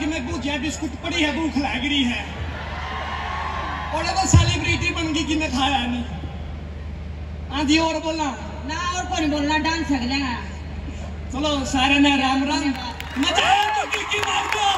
कि मैं भूजिया बिस्कुट पड़ी है भूख लग रही है। और तो सेलिब्रिटी बन गई कि मैं खाया नहीं। आंधी और बोला। ना और कोई बोलना डांस कर लेना। चलो सारे ने राम राम। मज़ा आया तो की की मार दो?